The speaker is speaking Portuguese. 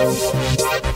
Música